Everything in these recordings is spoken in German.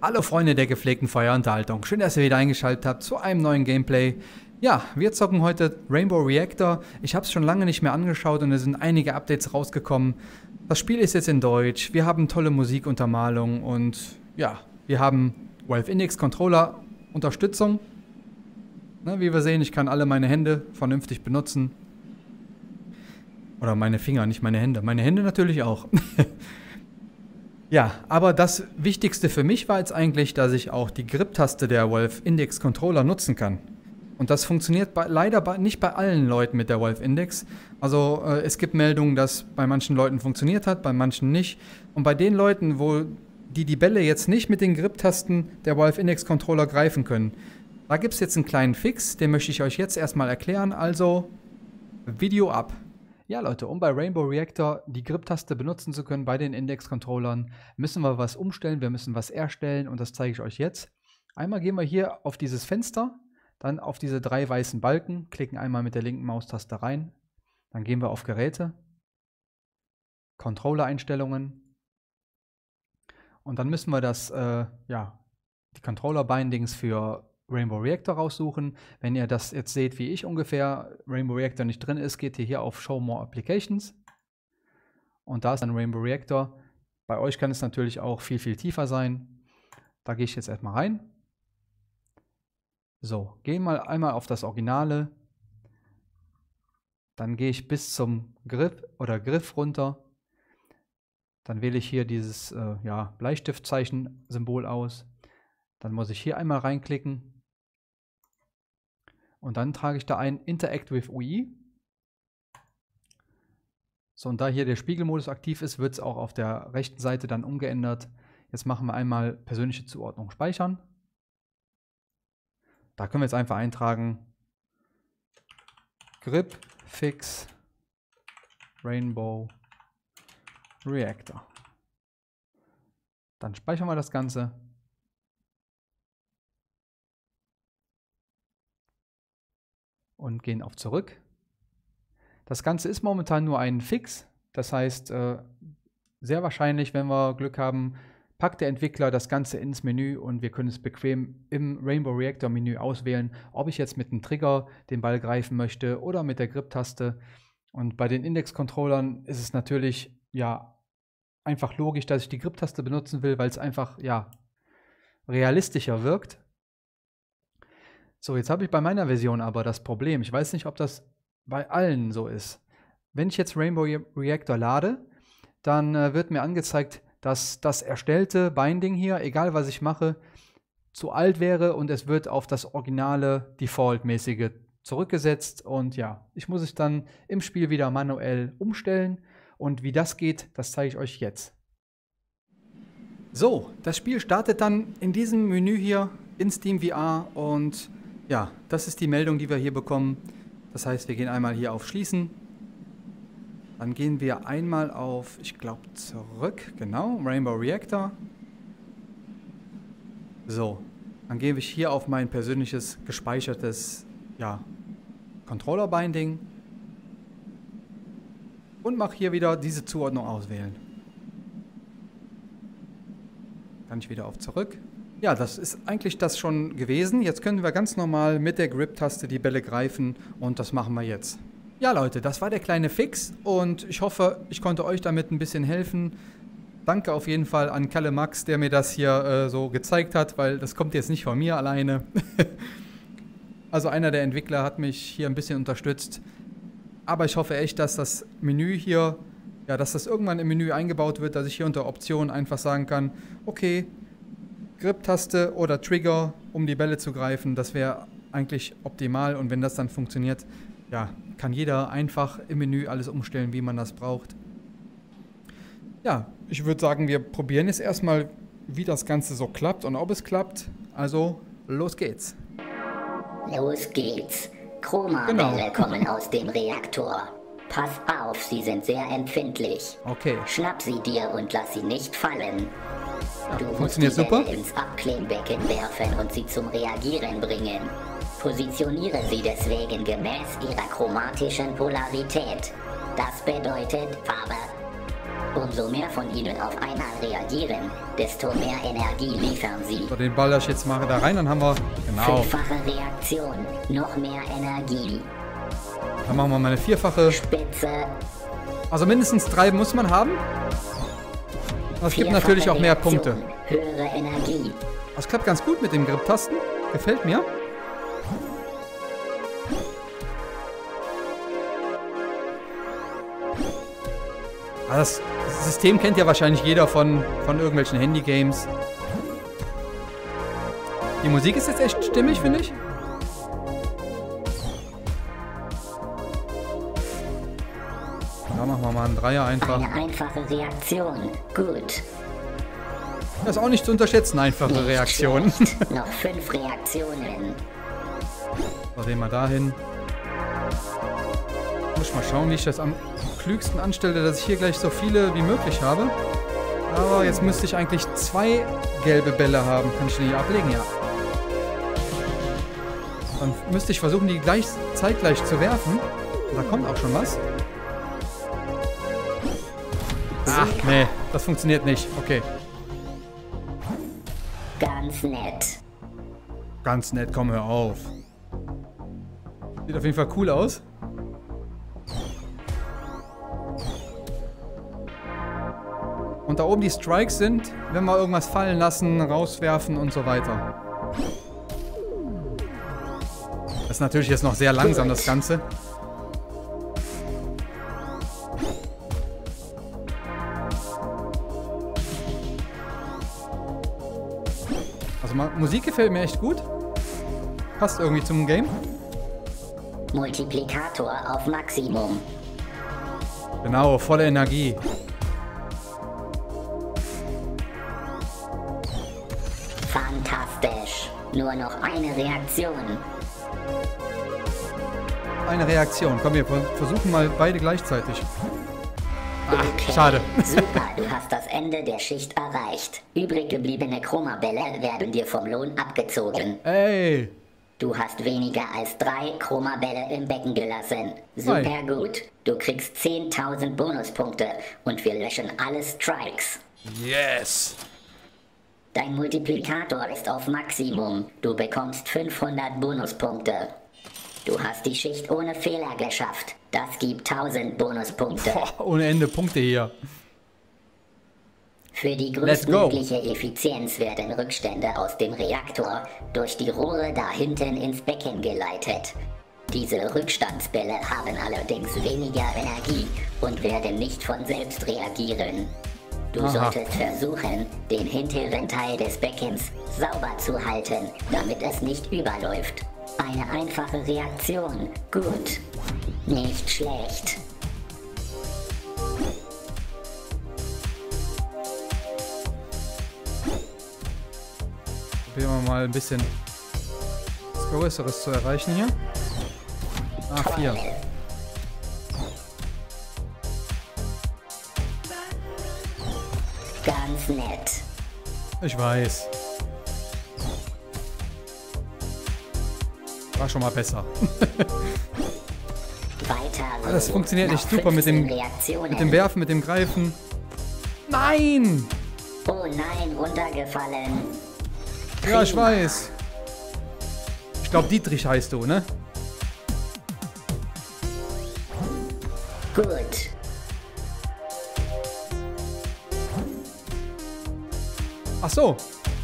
Hallo Freunde der gepflegten Feuerunterhaltung, schön, dass ihr wieder eingeschaltet habt zu einem neuen Gameplay. Ja, wir zocken heute Rainbow Reactor. Ich habe es schon lange nicht mehr angeschaut und es sind einige Updates rausgekommen. Das Spiel ist jetzt in Deutsch, wir haben tolle Musikuntermalung und ja, wir haben Valve Index Controller Unterstützung. Ne, wie wir sehen, ich kann alle meine Hände vernünftig benutzen. Oder meine Finger, nicht meine Hände. Meine Hände natürlich auch. Ja, aber das Wichtigste für mich war jetzt eigentlich, dass ich auch die Grip-Taste der Valve Index Controller nutzen kann. Und das funktioniert bei, leider bei, nicht bei allen Leuten mit der Valve Index. Also äh, es gibt Meldungen, dass bei manchen Leuten funktioniert hat, bei manchen nicht. Und bei den Leuten, wo die die Bälle jetzt nicht mit den Grip-Tasten der Valve Index Controller greifen können, da gibt es jetzt einen kleinen Fix, den möchte ich euch jetzt erstmal erklären. Also Video ab. Ja Leute, um bei Rainbow Reactor die Grip-Taste benutzen zu können bei den Index-Controllern, müssen wir was umstellen, wir müssen was erstellen und das zeige ich euch jetzt. Einmal gehen wir hier auf dieses Fenster, dann auf diese drei weißen Balken, klicken einmal mit der linken Maustaste rein, dann gehen wir auf Geräte, Controller-Einstellungen und dann müssen wir das, äh, ja, die Controller-Bindings für Rainbow Reactor raussuchen. Wenn ihr das jetzt seht, wie ich ungefähr, Rainbow Reactor nicht drin ist, geht ihr hier auf Show More Applications. Und da ist dann Rainbow Reactor. Bei euch kann es natürlich auch viel, viel tiefer sein. Da gehe ich jetzt erstmal rein. So, gehe mal einmal auf das Originale. Dann gehe ich bis zum Grip oder Griff runter. Dann wähle ich hier dieses äh, ja, Bleistiftzeichen-Symbol aus. Dann muss ich hier einmal reinklicken. Und dann trage ich da ein Interact with UI. So, und da hier der Spiegelmodus aktiv ist, wird es auch auf der rechten Seite dann umgeändert. Jetzt machen wir einmal persönliche Zuordnung speichern. Da können wir jetzt einfach eintragen Grip Fix Rainbow Reactor. Dann speichern wir das Ganze. Und gehen auf Zurück. Das Ganze ist momentan nur ein Fix. Das heißt, äh, sehr wahrscheinlich, wenn wir Glück haben, packt der Entwickler das Ganze ins Menü und wir können es bequem im Rainbow Reactor Menü auswählen, ob ich jetzt mit dem Trigger den Ball greifen möchte oder mit der Grip-Taste. Und bei den Index-Controllern ist es natürlich ja einfach logisch, dass ich die Grip-Taste benutzen will, weil es einfach ja realistischer wirkt. So, jetzt habe ich bei meiner Version aber das Problem. Ich weiß nicht, ob das bei allen so ist. Wenn ich jetzt Rainbow Reactor lade, dann äh, wird mir angezeigt, dass das erstellte Binding hier, egal was ich mache, zu alt wäre und es wird auf das originale Default-mäßige zurückgesetzt. Und ja, ich muss es dann im Spiel wieder manuell umstellen. Und wie das geht, das zeige ich euch jetzt. So, das Spiel startet dann in diesem Menü hier in Steam VR und ja, das ist die Meldung, die wir hier bekommen. Das heißt, wir gehen einmal hier auf Schließen. Dann gehen wir einmal auf, ich glaube, zurück. Genau, Rainbow Reactor. So, dann gehe ich hier auf mein persönliches gespeichertes ja, Controller-Binding und mache hier wieder diese Zuordnung auswählen. Kann ich wieder auf zurück. Ja, das ist eigentlich das schon gewesen. Jetzt können wir ganz normal mit der Grip-Taste die Bälle greifen und das machen wir jetzt. Ja Leute, das war der kleine Fix und ich hoffe, ich konnte euch damit ein bisschen helfen. Danke auf jeden Fall an Kalle Max, der mir das hier äh, so gezeigt hat, weil das kommt jetzt nicht von mir alleine. also einer der Entwickler hat mich hier ein bisschen unterstützt. Aber ich hoffe echt, dass das Menü hier, ja, dass das irgendwann im Menü eingebaut wird, dass ich hier unter Optionen einfach sagen kann, okay, Grip-Taste oder Trigger, um die Bälle zu greifen. Das wäre eigentlich optimal und wenn das dann funktioniert, ja, kann jeder einfach im Menü alles umstellen, wie man das braucht. Ja, ich würde sagen, wir probieren jetzt erstmal, wie das Ganze so klappt und ob es klappt. Also, los geht's. Los geht's. Chroma-Bälle genau. kommen aus dem Reaktor. Pass auf, sie sind sehr empfindlich. Okay. Schnapp sie dir und lass sie nicht fallen. Du Funktioniert musst die super. ins Abklebbecken werfen und sie zum Reagieren bringen. Positioniere sie deswegen gemäß ihrer chromatischen Polarität. Das bedeutet Farbe Umso mehr von ihnen auf einmal reagieren, desto mehr Energie liefern sie. So, den baller ich jetzt mal da rein, dann haben wir... Genau. Fünffache Reaktion, noch mehr Energie. Dann machen wir mal eine vierfache... Spitze. Also mindestens drei muss man haben. Das gibt natürlich auch mehr Punkte. Höhere Energie. Das klappt ganz gut mit den Grip-Tasten. Gefällt mir. Das System kennt ja wahrscheinlich jeder von, von irgendwelchen Handy-Games. Die Musik ist jetzt echt stimmig, finde ich. Dreier einfach. Eine einfache Reaktion. Gut. Das ist auch nicht zu unterschätzen, einfache Nicht Reaktionen. schlecht. Noch fünf Reaktionen. So, den mal dahin. Muss ich mal schauen, wie ich das am klügsten anstelle, dass ich hier gleich so viele wie möglich habe. Aber jetzt müsste ich eigentlich zwei gelbe Bälle haben. Kann ich die ablegen? Ja. Dann müsste ich versuchen, die gleich zeitgleich zu werfen. Da kommt auch schon was. Ach, nee, das funktioniert nicht. Okay, Ganz nett. ganz nett, komm, hör auf. Sieht auf jeden Fall cool aus. Und da oben die Strikes sind, wenn wir irgendwas fallen lassen, rauswerfen und so weiter. Das ist natürlich jetzt noch sehr langsam, das Ganze. Musik gefällt mir echt gut. Passt irgendwie zum Game. Multiplikator auf Maximum. Genau, volle Energie. Fantastisch. Nur noch eine Reaktion. Eine Reaktion. Komm, wir ver- versuchen mal beide gleichzeitig. Ah, schade. Super, du hast das Ende der Schicht erreicht. Übrig gebliebene Chromabälle werden dir vom Lohn abgezogen. Ey, Du hast weniger als drei Chromabälle im Becken gelassen. Super Hi. gut. Du kriegst 10.000 Bonuspunkte und wir löschen alle Strikes. yes. Dein Multiplikator ist auf Maximum. Du bekommst 500 Bonuspunkte. Du hast die Schicht ohne Fehler geschafft. Das gibt 1000 Bonuspunkte. Boah, ohne Ende Punkte hier. Für die größtmögliche Effizienz werden Rückstände aus dem Reaktor durch die Rohre da hinten ins Becken geleitet. Diese Rückstandsbälle haben allerdings weniger Energie und werden nicht von selbst reagieren. Du Aha. solltest versuchen, den hinteren Teil des Beckens sauber zu halten, damit es nicht überläuft. Eine einfache Reaktion. Gut. Nicht schlecht. Probieren wir mal ein bisschen was Größeres zu erreichen hier. Ah, vier. Toll. Ganz nett. Ich weiß. War schon mal besser. Weiter so. Das funktioniert nicht super mit dem, 15 Reaktionen. mit dem Werfen, mit dem Greifen. Nein! Oh nein, runtergefallen. Ja, ich Prima. weiß. Ich glaube, Dietrich heißt du, ne? Gut. Ach so.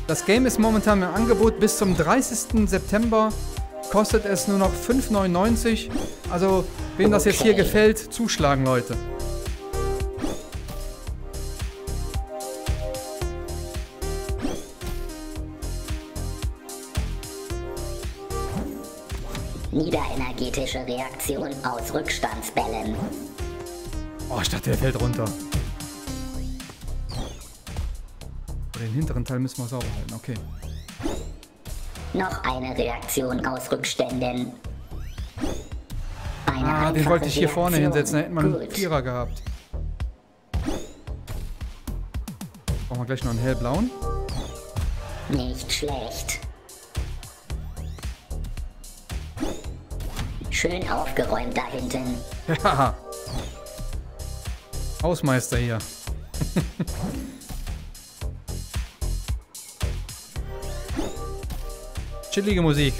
Das Game ist momentan im Angebot bis zum 30. September. Kostet es nur noch 5,99. Also, wem das jetzt hier gefällt, zuschlagen, Leute. Niederenergetische Reaktion aus Rückstandsbällen. Oh, ich dachte, der fällt runter. Den hinteren Teil müssen wir sauber halten, okay. Noch eine Reaktion aus Rückständen. Eine Ah, den wollte ich hier vorne Reaktion. hinsetzen, da hätten wir einen. Vierer gehabt. Brauchen wir gleich noch einen hellblauen. Nicht schlecht. Schön aufgeräumt da hinten. Ja. Hausmeister hier. Chillige Musik.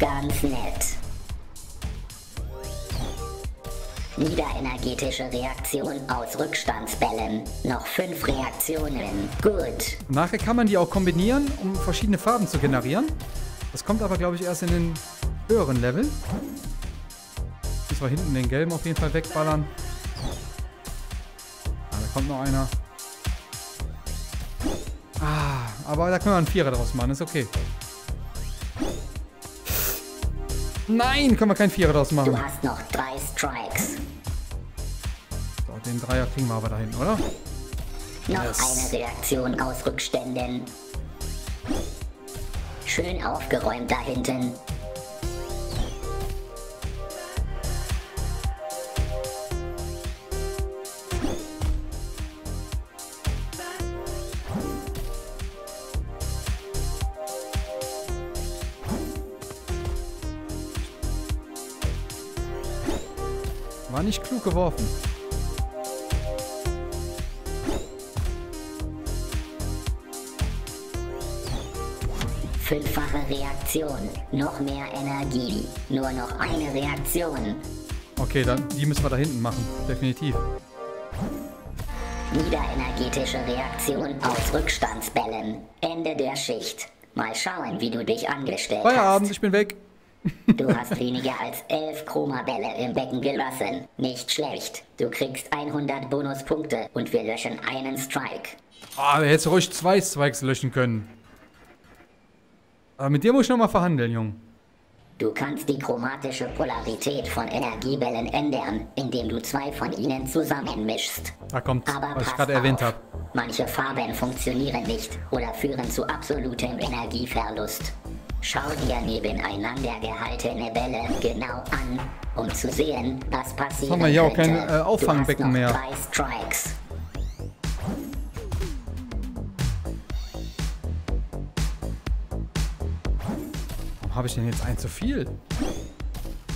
Ganz nett. Niederenergetische Reaktion aus Rückstandsbällen. Noch fünf Reaktionen. Gut. Nachher kann man die auch kombinieren, um verschiedene Farben zu generieren. Das kommt aber, glaube ich, erst in den höheren Level. Müssen wir hinten den gelben auf jeden Fall wegballern. Ah, da kommt noch einer. Aber da können wir einen Vierer draus machen, ist okay. Nein, können wir keinen Vierer draus machen. Du hast noch drei Strikes. So, den Dreier kriegen wir aber da hinten, oder? Noch Yes. eine Reaktion aus Rückständen. Schön aufgeräumt da hinten. Klug geworfen. Fünffache Reaktion. Noch mehr Energie. Nur noch eine Reaktion. Okay, dann die müssen wir da hinten machen. Definitiv. Niederenergetische Reaktion aus Rückstandsbällen. Ende der Schicht. Mal schauen, wie du dich angestellt Feierabend, hast. ich bin weg. Du hast weniger als 11 Chromabälle im Becken gelassen. Nicht schlecht. Du kriegst 100 Bonuspunkte und wir löschen einen Strike. Ah, da hättest du ruhig zwei Strikes löschen können. Aber mit dir muss ich nochmal verhandeln, Jung. Du kannst die chromatische Polarität von Energiebällen ändern, indem du zwei von ihnen zusammenmischst. Da kommt, Aber was ich gerade erwähnt habe. Manche Farben funktionieren nicht oder führen zu absolutem Energieverlust. Schau dir nebeneinander gehaltene Bälle genau an, um zu sehen, was passiert. haben wir hier auch kein, äh, Auffangbecken mehr. Warum habe ich denn jetzt ein zu viel?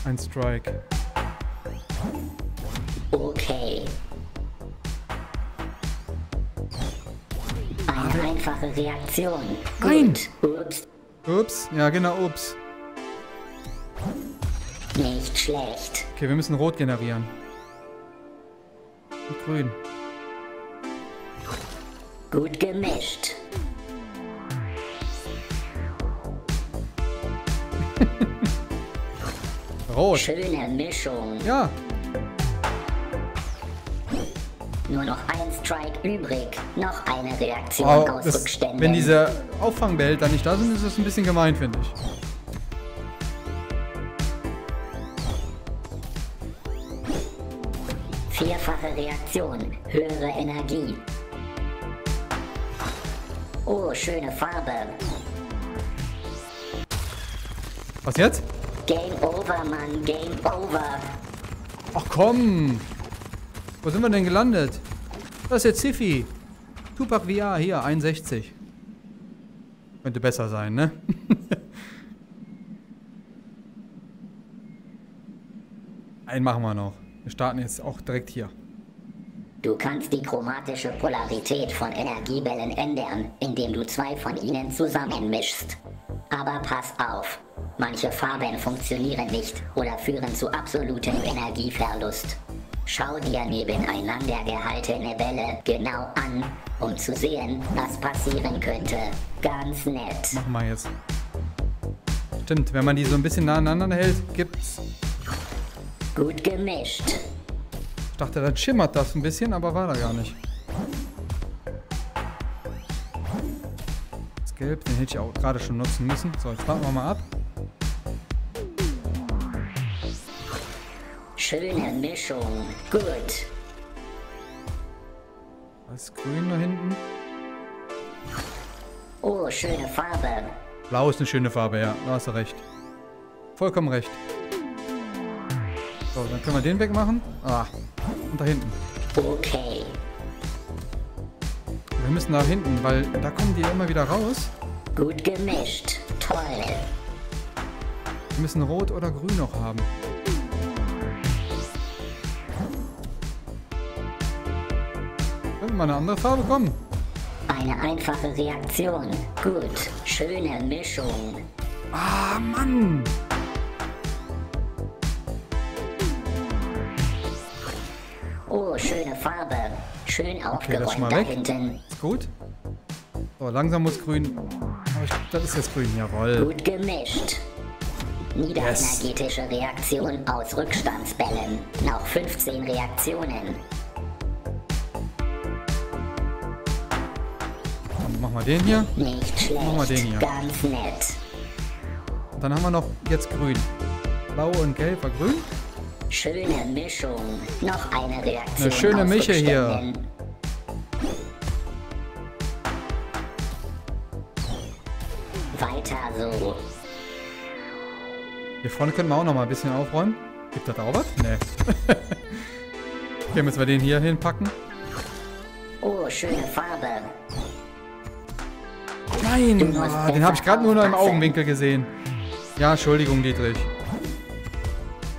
Ein Strike. Okay. Eine einfache Reaktion. Nein. Gut. Ups. Ups, ja genau, ups. Nicht schlecht. Okay, wir müssen rot generieren. Und grün. Gut gemischt. Rot. Schöne Mischung. Ja, Nur noch ein Strike übrig. Noch eine Reaktion wow, aus das, Rückständen. wenn diese Auffangbehälter nicht da sind, ist das ein bisschen gemein, finde ich. Vierfache Reaktion. Höhere Energie. Oh, schöne Farbe. Was jetzt? Game over, Mann. Game over. Ach komm! Wo sind wir denn gelandet? Das ist jetzt Ziffy. Tupac VR, hier, 61. Könnte besser sein, ne? Einen machen wir noch. Wir starten jetzt auch direkt hier. Du kannst die chromatische Polarität von Energiebällen ändern, indem du zwei von ihnen zusammenmischst. Aber pass auf, manche Farben funktionieren nicht oder führen zu absolutem Energieverlust. Schau dir nebeneinander gehaltene Bälle genau an, um zu sehen, was passieren könnte. Ganz nett. Machen wir jetzt. Stimmt, wenn man die so ein bisschen nah aneinander hält, gibt's. Gut gemischt. Ich dachte, dann schimmert das ein bisschen, aber war da gar nicht. Das Gelb, den hätte ich auch gerade schon nutzen müssen. So, jetzt warten wir mal ab. Schöne Mischung. Gut. Was ist grün da hinten? Oh, schöne Farbe. Blau ist eine schöne Farbe, ja. Da hast du recht. Vollkommen recht. So, dann können wir den wegmachen. Ah, und da hinten. Okay. Wir müssen nach hinten, weil da kommen die immer wieder raus. Gut gemischt. Toll. Wir müssen rot oder grün noch haben. Mal eine andere Farbe, komm. Eine einfache Reaktion. Gut. Schöne Mischung. Ah, Mann. Oh, schöne Farbe. Schön aufgeräumt mal da weg. hinten. Ist gut. So, langsam muss grün. Aber ich, das ist jetzt grün, jawohl. Gut gemischt. Niederenergetische Reaktion aus Rückstandsbällen. Noch 15 Reaktionen. Machen wir den hier. Nicht schlecht. Machen wir den hier. Ganz nett. Und dann haben wir noch jetzt grün. Blau und gelb war grün. Schöne Mischung. Noch eine Reaktion. Eine schöne Mische hier. Weiter so. Hier vorne können wir auch noch mal ein bisschen aufräumen. Gibt das auch was? Nee. okay, müssen wir den hier hinpacken. Oh, schöne Farbe. Nein, ah, den habe ich gerade nur noch im. Augenwinkel gesehen. Ja, Entschuldigung, Dietrich.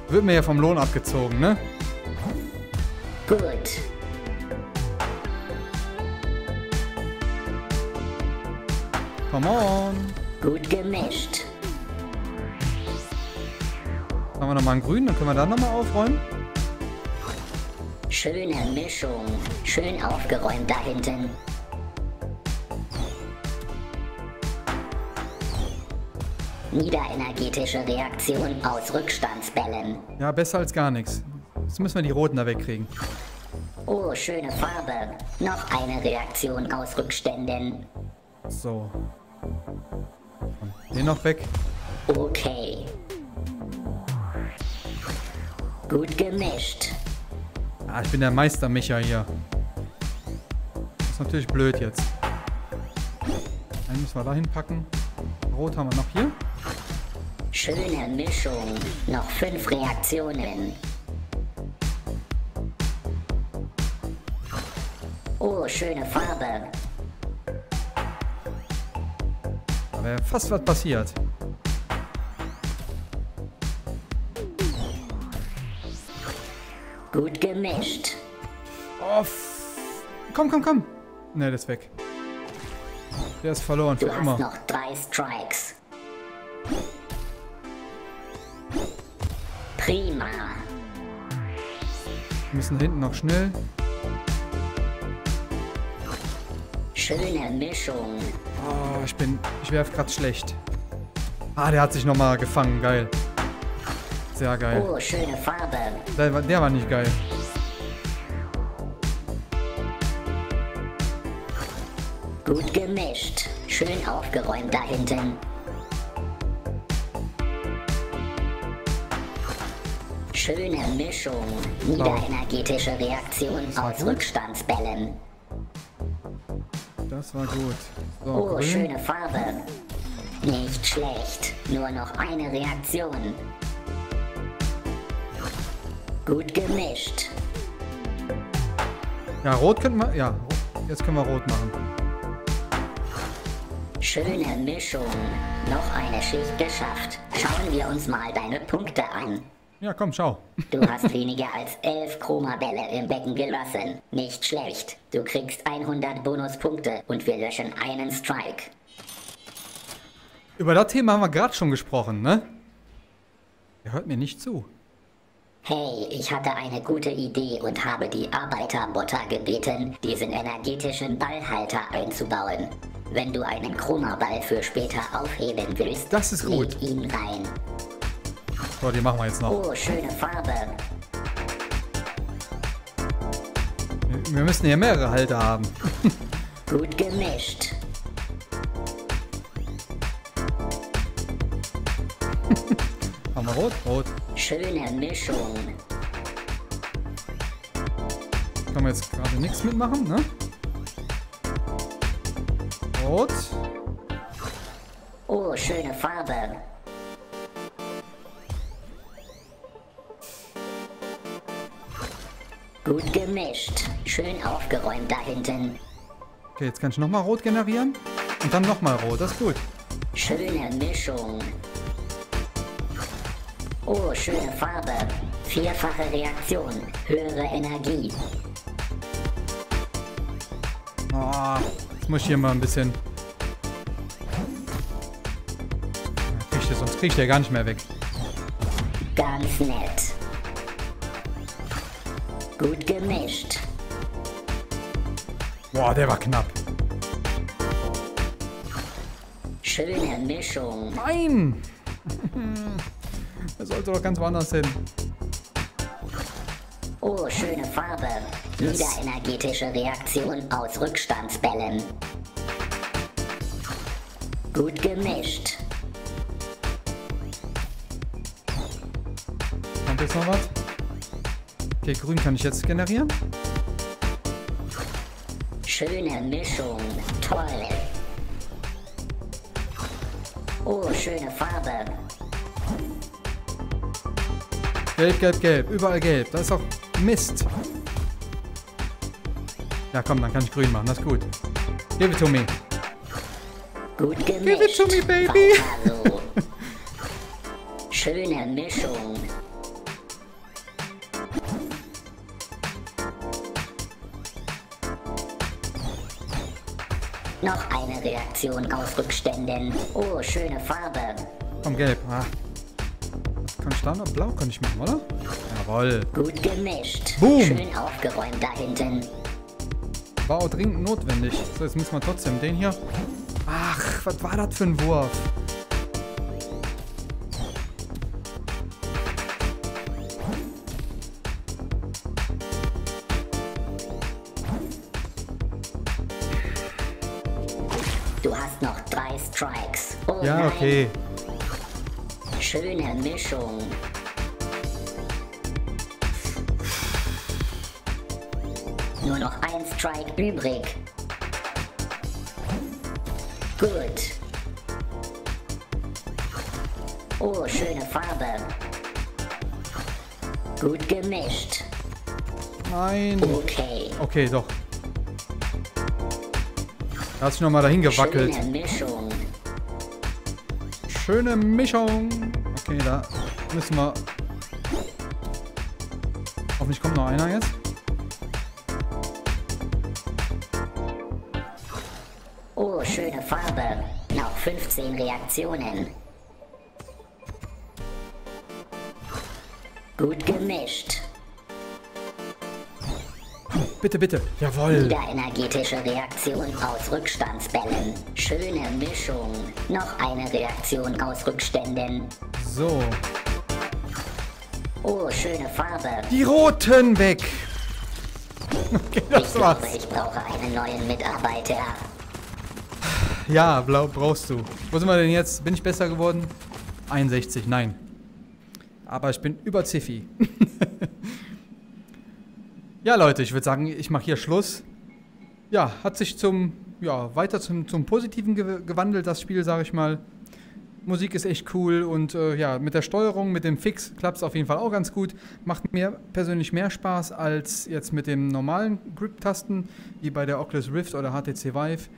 Wird mir ja vom Lohn abgezogen, ne? Gut. Come on. Gut gemischt. Haben wir noch mal einen grünen, dann können wir da noch mal aufräumen. Schöne Mischung. Schön aufgeräumt da hinten. Niederenergetische Reaktion aus Rückstandsbällen. Ja, besser als gar nichts. Jetzt müssen wir die roten da wegkriegen. Oh, schöne Farbe. Noch eine Reaktion aus Rückständen. So. Den noch weg. Okay. Gut gemischt. Ah, ich bin der Meistermicher hier. Das ist natürlich blöd jetzt. Einen müssen wir da hinpacken. Rot haben wir noch hier. Schöne Mischung. Noch fünf Reaktionen. Oh, schöne Farbe. Da wäre fast was passiert. Gut gemischt. Oh, komm, komm, komm. Ne, der ist weg. Der ist verloren für Du hast immer. noch drei Strikes. Prima. Wir müssen hinten noch schnell. Schöne Mischung. Oh, ich bin. Ich werf grad schlecht. Ah, der hat sich nochmal gefangen. Geil. Sehr geil. Oh, schöne Farbe. Der, der war nicht geil. Gut gemischt. Schön aufgeräumt da hinten. Schöne Mischung. Niederenergetische Reaktion aus gut. Rückstandsbällen. Das war gut. So, Oh, grün. schöne Farbe. Nicht schlecht. Nur noch eine Reaktion. Gut gemischt. Ja, rot könnten wir. Ja, jetzt können wir rot machen. Schöne Mischung. Noch eine Schicht geschafft. Schauen wir uns mal deine Punkte an. Ja, komm, schau. Du hast weniger als elf Chromabälle im Becken gelassen. Nicht schlecht. Du kriegst 100 Bonuspunkte und wir löschen einen Strike. Über das Thema haben wir gerade schon gesprochen, ne? Er hört mir nicht zu. Hey, ich hatte eine gute Idee und habe die Arbeiterbotter gebeten, diesen energetischen Ballhalter einzubauen. Wenn du einen Chromaball für später aufheben willst, Das ist gut. leg ihn rein. So, die machen wir jetzt noch. Oh, schöne Farbe. Wir- Wir müssen hier mehrere Halter haben. Gut gemischt. Haben wir rot? Rot. Schöne Mischung. Können wir jetzt gerade nichts mitmachen, ne? Rot. Oh, schöne Farbe. Gut gemischt. Schön aufgeräumt da hinten. Okay, jetzt kann ich nochmal rot generieren. Und dann nochmal rot. Das ist gut. Schöne Mischung. Oh, schöne Farbe. Vierfache Reaktion. Höhere Energie. Oh, jetzt muss ich hier mal ein bisschen... Kriegt der, sonst kriegt der gar nicht mehr weg. Ganz nett. Gut gemischt. Boah, der war knapp. Schöne Mischung. Nein! Er sollte doch ganz woanders hin. Oh, schöne Farbe. Yes. Niederenergetische Reaktion aus Rückstandsbällen. Gut gemischt. Kommt jetzt noch was? Okay, grün kann ich jetzt generieren. Schöne Mischung. Toll. Oh, schöne Farbe. Gelb, gelb, gelb. Überall gelb. Da ist auch Mist. Ja, komm, dann kann ich grün machen. Das ist gut. Give it to me. Gut gemischt. Give it to me, baby. Schöne Mischung. Noch eine Reaktion aus Rückständen. Oh, schöne Farbe. Komm, gelb. Ah. Kann ich da noch? Blau kann ich machen, oder? Jawoll. Gut gemischt. Boom. Schön aufgeräumt da hinten. War auch dringend notwendig. So, jetzt müssen wir trotzdem den hier. Ach, was war das für ein Wurf? Okay. Schöne Mischung. Nur noch ein Strike übrig. Gut. Oh, schöne Farbe. Gut gemischt. Nein. Okay. Okay, doch. Da hat sich nochmal dahin gewackelt. Schöne Mischung. Schöne Mischung. Okay, da müssen wir... Hoffentlich kommt noch einer jetzt. Oh, schöne Farbe. Noch 15 Reaktionen. Gut gemischt. Bitte, bitte. Jawoll. Wiederenergetische Reaktion aus Rückstandsbällen. Schöne Mischung. Noch eine Reaktion aus Rückständen. So. Oh, schöne Farbe. Die roten weg. Okay, Ich das glaube, war's. ich brauche einen neuen Mitarbeiter. Ja, blau brauchst du. Wo sind wir denn jetzt? Bin ich besser geworden? 61, nein. Aber ich bin über Ziffi. ja, Leute, ich würde sagen, ich mache hier Schluss. Ja, hat sich zum, ja, weiter zum, zum Positiven ge gewandelt, das Spiel, sage ich mal. Musik ist echt cool und äh, ja, mit der Steuerung, mit dem Fix klappt es auf jeden Fall auch ganz gut. Macht mir persönlich mehr Spaß als jetzt mit den normalen Grip-Tasten, wie bei der Oculus Rift oder HTC Vive.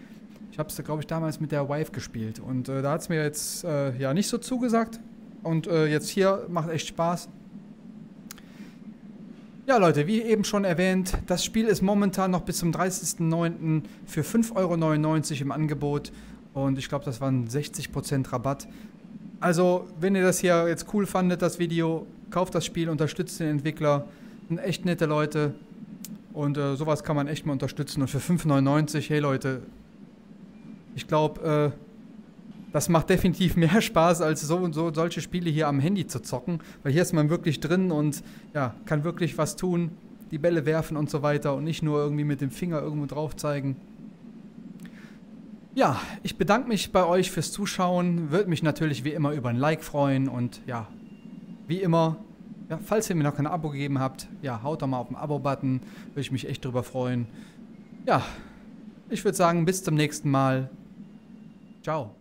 Ich habe es, glaube ich, damals mit der Vive gespielt und äh, da hat es mir jetzt äh, ja nicht so zugesagt. Und äh, jetzt hier macht echt Spaß. Ja, Leute, wie eben schon erwähnt, das Spiel ist momentan noch bis zum 30.09. für 5,99 Euro im Angebot. Und ich glaube, das waren 60% Rabatt. Also, wenn ihr das hier jetzt cool fandet, das Video, kauft das Spiel, unterstützt den Entwickler. Sind echt nette Leute. Und äh, sowas kann man echt mal unterstützen. Und für 5,99, hey Leute, ich glaube, äh, das macht definitiv mehr Spaß, als so und so solche Spiele hier am Handy zu zocken. Weil hier ist man wirklich drin und ja, kann wirklich was tun, die Bälle werfen und so weiter und nicht nur irgendwie mit dem Finger irgendwo drauf zeigen. Ja, ich bedanke mich bei euch fürs Zuschauen. Würde mich natürlich wie immer über ein Like freuen und ja, wie immer, ja, falls ihr mir noch kein Abo gegeben habt, ja, haut doch mal auf den Abo-Button. Würde ich mich echt drüber freuen. Ja, ich würde sagen, bis zum nächsten Mal. Ciao.